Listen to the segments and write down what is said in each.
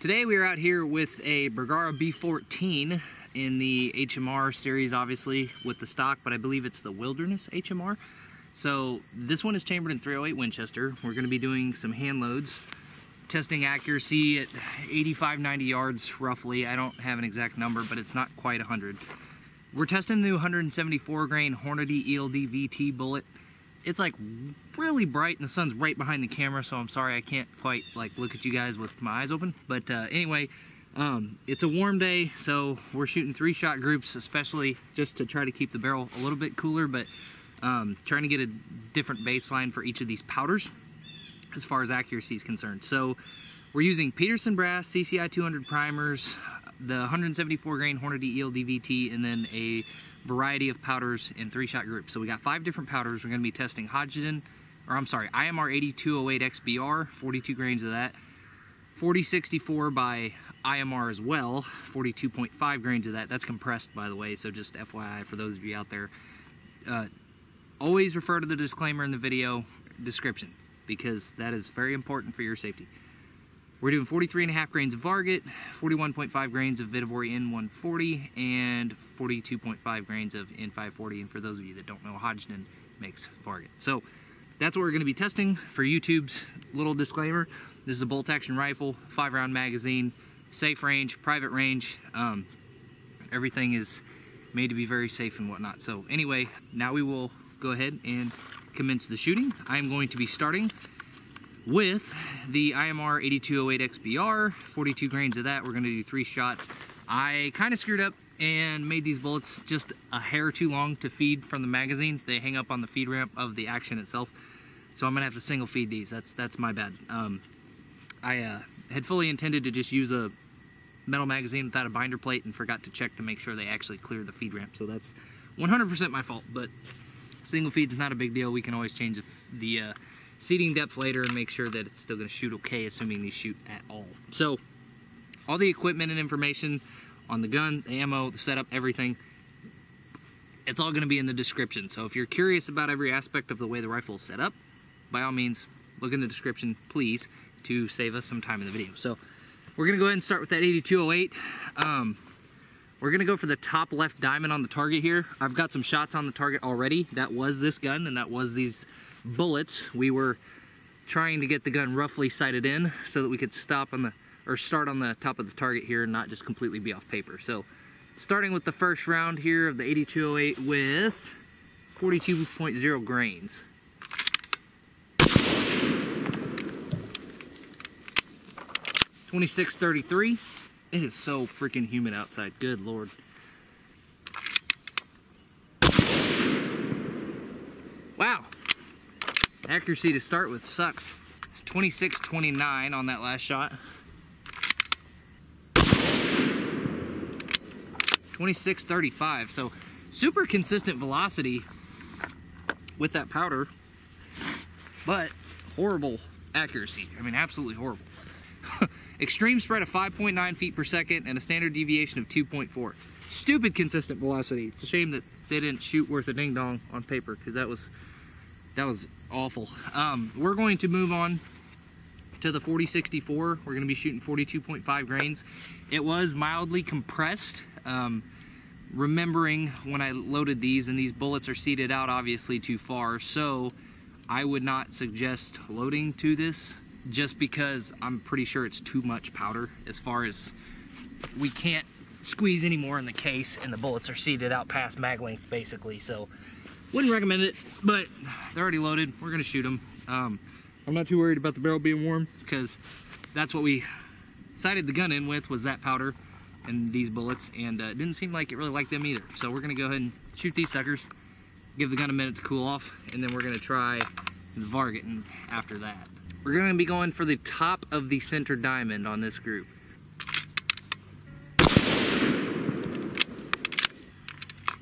Today we are out here with a Bergara B14 in the HMR series, obviously, with the stock, but I believe it's the Wilderness HMR. So this one is chambered in 308 Winchester. We're going to be doing some hand loads, testing accuracy at 85, 90 yards roughly. I don't have an exact number, but it's not quite 100. We're testing the new 174 grain Hornady ELD VT bullet. It's like really bright and the sun's right behind the camera, so I'm sorry I can't quite like look at you guys with my eyes open. But uh, anyway, um, it's a warm day, so we're shooting three shot groups, especially just to try to keep the barrel a little bit cooler, but um, trying to get a different baseline for each of these powders as far as accuracy is concerned. So we're using Peterson Brass CCI 200 primers, the 174 grain Hornady ELD VT, and then a variety of powders in three shot groups. So we got five different powders. We're going to be testing Hodgdon, or I'm sorry, IMR 8208 XBR, 42 grains of that. 4064 by IMR as well, 42.5 grains of that. That's compressed, by the way, so just FYI for those of you out there. Uh, always refer to the disclaimer in the video description because that is very important for your safety. We're doing 43 and a half grains of Varget, 41.5 grains of Vihtavuori N140, and 42.5 grains of N540. And for those of you that don't know, Hodgdon makes Varget. So that's what we're going to be testing for YouTube's little disclaimer. This is a bolt action rifle, five round magazine, safe range, private range. Um, everything is made to be very safe and whatnot. So anyway, now we will go ahead and commence the shooting. I'm going to be starting with the IMR 8208 XBR, 42 grains of that. We're gonna do three shots. I kind of screwed up and made these bullets just a hair too long to feed from the magazine. They hang up on the feed ramp of the action itself. So I'm gonna have to single feed these. That's that's my bad. Um, I uh, had fully intended to just use a metal magazine without a binder plate and forgot to check to make sure they actually clear the feed ramp. So that's 100% my fault, but single feed is not a big deal. We can always change the, the uh, seating depth later and make sure that it's still to shoot okay, assuming these shoot at all. So, all the equipment and information on the gun, the ammo, the setup, everything, it's all to be in the description. So if you're curious about every aspect of the way the rifle is set up, by all means, look in the description, please, to save us some time in the video. So we're to go ahead and start with that 8208. Um, we're to go for the top left diamond on the target here. I've got some shots on the target already. That was this gun, and that was these bullets, we were trying to get the gun roughly sighted in so that we could stop on the, or start on the top of the target here and not just completely be off paper. So starting with the first round here of the 8208 with 42.0 grains. Twenty-six thirty-three. It is so freaking humid outside. Good lord. Wow, Accuracy to start with sucks. It's 26-29 on that last shot. 26-35, so super consistent velocity with that powder, but horrible accuracy. I mean, absolutely horrible. Extreme spread of 5.9 feet per second and a standard deviation of 2.4. Stupid consistent velocity. It's a shame that they didn't shoot worth a ding dong on paper because that was that was awful. Um, we're going to move on to the 4064. We're going to be shooting 42.5 grains. It was mildly compressed. Um, remembering when I loaded these, and these bullets are seated out obviously too far, so I would not suggest loading to this just because I'm pretty sure it's too much powder as far as we can't squeeze any more in the case and the bullets are seated out past mag length basically so wouldn't recommend it, but they're already loaded. We're gonna shoot them. Um, I'm not too worried about the barrel being warm because that's what we sighted the gun in with was that powder and these bullets, and uh, it didn't seem like it really liked them either. So we're gonna go ahead and shoot these suckers, give the gun a minute to cool off, and then we're gonna try the Varget after that. We're gonna be going for the top of the center diamond on this group.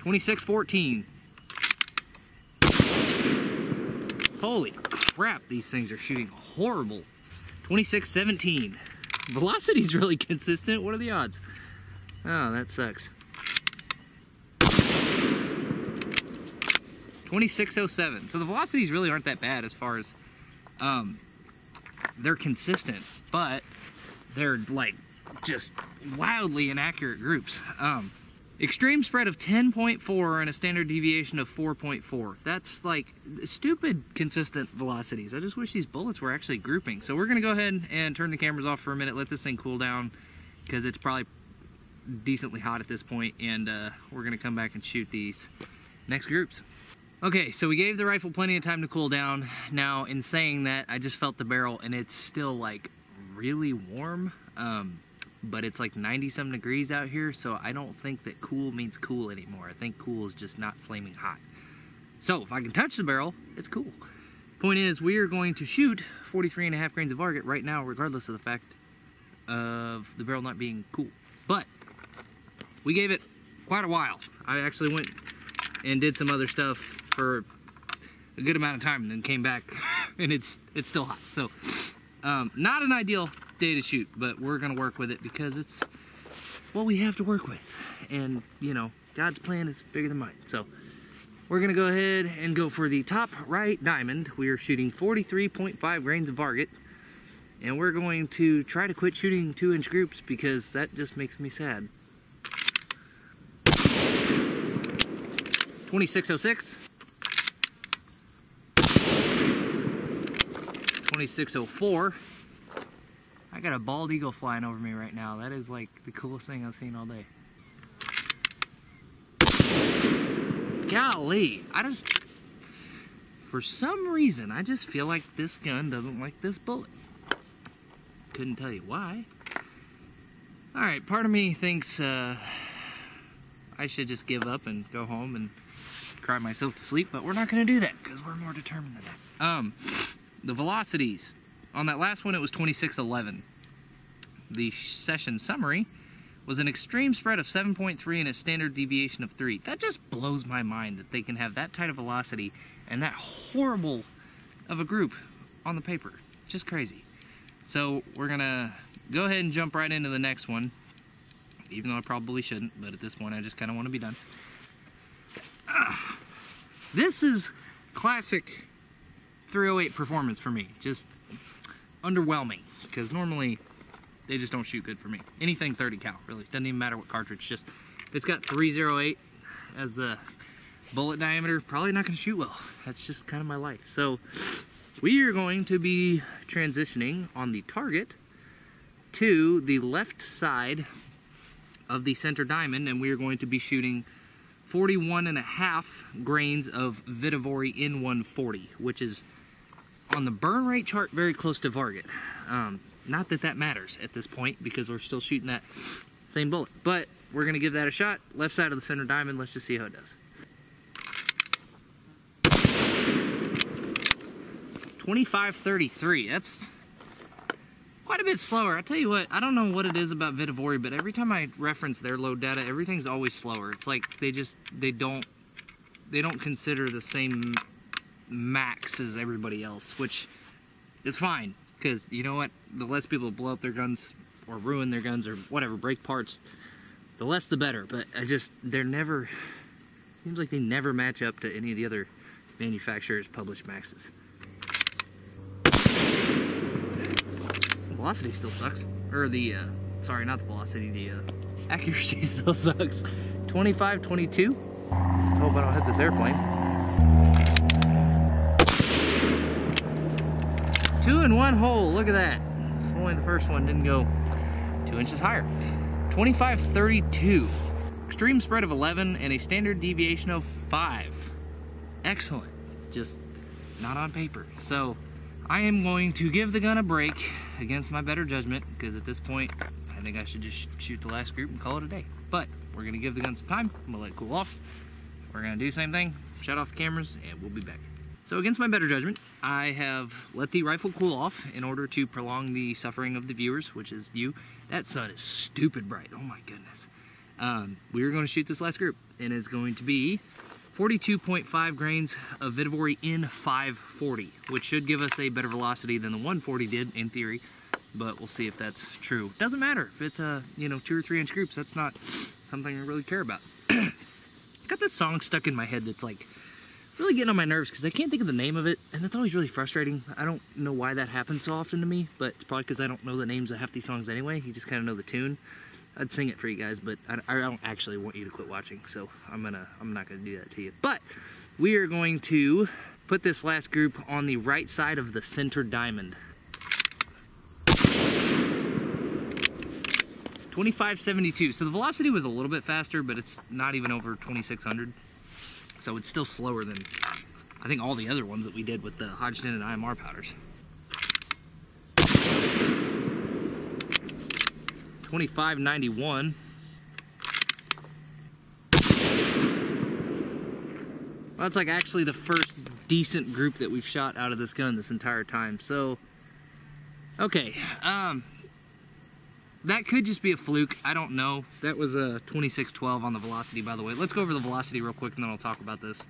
Twenty-six fourteen. Holy crap, these things are shooting horrible. 26-17. Velocity's really consistent. What are the odds? Oh, that sucks. 2607. So the velocities really aren't that bad as far as um, they're consistent, but they're like just wildly inaccurate groups. Um, extreme spread of 10.4 and a standard deviation of 4.4. That's like stupid consistent velocities. I just wish these bullets were actually grouping. So we're gonna go ahead and turn the cameras off for a minute, let this thing cool down because it's probably decently hot at this point and uh, we're gonna come back and shoot these next groups. Okay, so we gave the rifle plenty of time to cool down. Now, in saying that, I just felt the barrel and it's still like really warm. Um, but it's like 90 some degrees out here, so I don't think that cool means cool anymore. I think cool is just not flaming hot. So if I can touch the barrel, it's cool. Point is, we are going to shoot 43 and a half grains of Varget right now, regardless of the fact of the barrel not being cool. But we gave it quite a while. I actually went and did some other stuff for a good amount of time and then came back and it's it's still hot. So um, not an ideal day to shoot, but we're gonna work with it because it's what we have to work with. And you know, God's plan is bigger than mine. So we're gonna go ahead and go for the top right diamond. We are shooting 43.5 grains of Varget. And we're going to try to quit shooting two inch groups because that just makes me sad. 2606. 2604. I got a bald eagle flying over me right now. That is like the coolest thing I've seen all day. Golly, I just, for some reason, I just feel like this gun doesn't like this bullet. Couldn't tell you why. All right, part of me thinks uh, I should just give up and go home and cry myself to sleep, but we're not gonna do that because we're more determined than that. Um, the velocities. On that last one, it was 2611. The session summary was an extreme spread of 7.3 and a standard deviation of 3. That just blows my mind that they can have that tight of velocity and that horrible of a group on the paper. Just crazy. So we're gonna go ahead and jump right into the next one, even though I probably shouldn't, but at this point I just kind of want to be done. Ah. This is classic 308 performance for me. Just underwhelming, because normally they just don't shoot good for me. Anything 30 cal, really. Doesn't even matter what cartridge. Just it's got 308 as the bullet diameter. Probably not going to shoot well. That's just kind of my life. So we are going to be transitioning on the target to the left side of the center diamond, and we are going to be shooting 41 and a half grains of Vihtavuori N140, which is on the burn rate chart very close to Varget. Um, not that that matters at this point because we're still shooting that same bullet, but we're gonna give that a shot. Left side of the center diamond, let's just see how it does. 2533, that's quite a bit slower. I tell you what, I don't know what it is about Vihtavuori, but every time I reference their load data, everything's always slower. It's like they just, they don't, they don't consider the same max as everybody else, which is fine, because you know what? The less people blow up their guns or ruin their guns or whatever, break parts, the less the better. But I just, they're never, seems like they never match up to any of the other manufacturers' published maxes. velocity still sucks. Or the, uh, sorry, not the velocity, the uh, accuracy still sucks. 25, 22. Let's hope I don't hit this airplane. Two in one hole, look at that. Only the first one didn't go two inches higher. 25, 32. Extreme spread of 11 and a standard deviation of five. Excellent. Just not on paper. So I am going to give the gun a break against my better judgment because at this point I think I should just shoot the last group and call it a day. But we're gonna give the gun some time. I'm gonna let it cool off. We're gonna do the same thing, shut off the cameras, and we'll be back. So against my better judgment, I have let the rifle cool off in order to prolong the suffering of the viewers, which is you. That sun is stupid bright, oh my goodness. Um, we are gonna shoot this last group, and it's going to be 42.5 grains of Vihtavuori N540, which should give us a better velocity than the 140 did in theory, but we'll see if that's true. Doesn't matter if it's, uh, you know, two or three inch groups, that's not something I really care about. Got this song stuck in my head that's like really getting on my nerves because I can't think of the name of it, and that's always really frustrating. I don't know why that happens so often to me, but it's probably because I don't know the names of half these songs anyway. You just kind of know the tune. I'd sing it for you guys, but I, I don't actually want you to quit watching, so I'm gonna I'm not gonna do that to you. But we are going to put this last group on the right side of the center diamond. 2572. So the velocity was a little bit faster, but it's not even over 2600. So it's still slower than I think all the other ones that we did with the Hodgdon and IMR powders. 2591. Well, that's like actually the first decent group that we've shot out of this gun this entire time. So, okay, um, that could just be a fluke. I don't know. That was a 2612 on the velocity, by the way. Let's go over the velocity real quick, and then I'll talk about this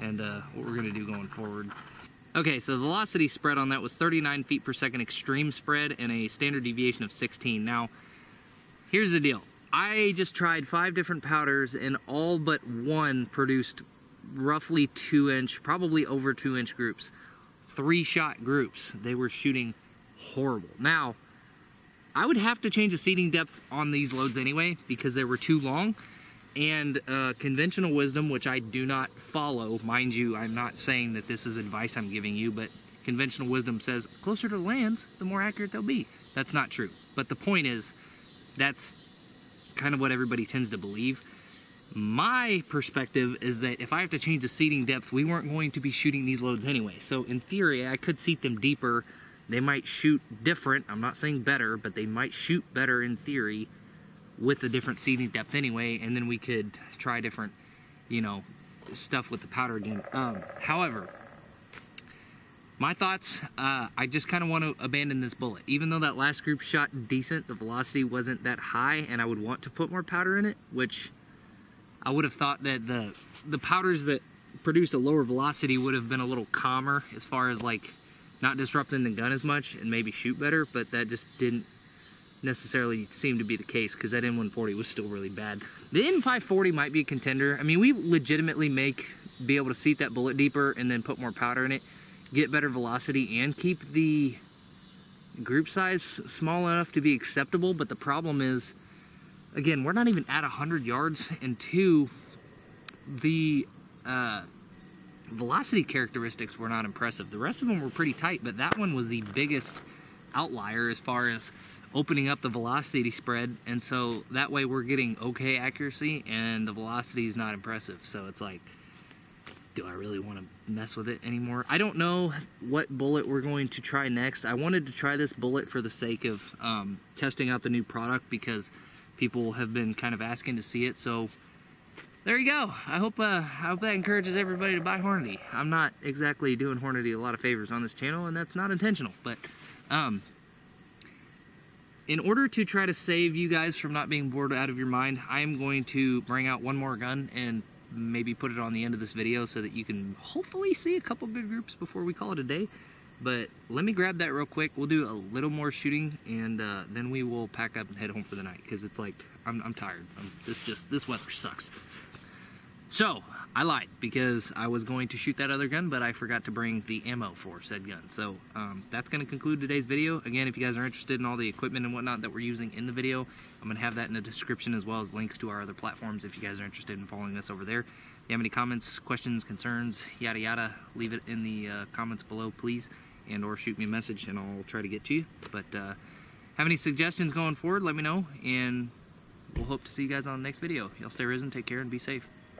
and uh, what we're going to do going forward. Okay, so the velocity spread on that was 39 feet per second extreme spread and a standard deviation of 16. Now, here's the deal. I just tried five different powders, and all but one produced roughly two inch, probably over two inch groups. Three shot groups. They were shooting horrible. Now, I would have to change the seating depth on these loads anyway because they were too long. And uh, conventional wisdom, which I do not follow, mind you, I'm not saying that this is advice I'm giving you, but conventional wisdom says closer to the lands, the more accurate they'll be. That's not true. But the point is, that's kind of what everybody tends to believe. My perspective is that if I have to change the seating depth, we weren't going to be shooting these loads anyway. So in theory, I could seat them deeper they might shoot different. I'm not saying better, but they might shoot better in theory with a different seating depth anyway, and then we could try different, you know, stuff with the powder again. Um, however, my thoughts, uh, I just kind of want to abandon this bullet. Even though that last group shot decent, the velocity wasn't that high, and I would want to put more powder in it, which I would have thought that the the powders that produced a lower velocity would have been a little calmer as far as like not disrupting the gun as much and maybe shoot better, but that just didn't necessarily seem to be the case because that N140 was still really bad. The N540 might be a contender. I mean, we legitimately make, be able to seat that bullet deeper and then put more powder in it, get better velocity, and keep the group size small enough to be acceptable, but the problem is, again, we're not even at 100 yards, and two, the uh, velocity characteristics were not impressive. The rest of them were pretty tight, but that one was the biggest outlier as far as opening up the velocity spread. And so that way we're getting okay accuracy and the velocity is not impressive. So it's like, do I really want to mess with it anymore? I don't know what bullet we're going to try next. I wanted to try this bullet for the sake of um, testing out the new product because people have been kind of asking to see it. So there you go. I hope uh, I hope that encourages everybody to buy Hornady. I'm not exactly doing Hornady a lot of favors on this channel, and that's not intentional. But um, in order to try to save you guys from not being bored out of your mind, I am going to bring out one more gun and maybe put it on the end of this video so that you can hopefully see a couple good groups before we call it a day. But let me grab that real quick. We'll do a little more shooting, and uh, then we will pack up and head home for the night because it's like I'm, I'm tired. I'm, this just this weather sucks. So, I lied because I was going to shoot that other gun, but I forgot to bring the ammo for said gun. So, um, that's going to conclude today's video. Again, if you guys are interested in all the equipment and whatnot that we're using in the video, I'm going to have that in the description as well as links to our other platforms if you guys are interested in following us over there. If you have any comments, questions, concerns, yada yada, leave it in the uh, comments below, please, and or shoot me a message and I'll try to get to you. But, uh, have any suggestions going forward, let me know, and we'll hope to see you guys on the next video. Y'all stay risen, take care, and be safe.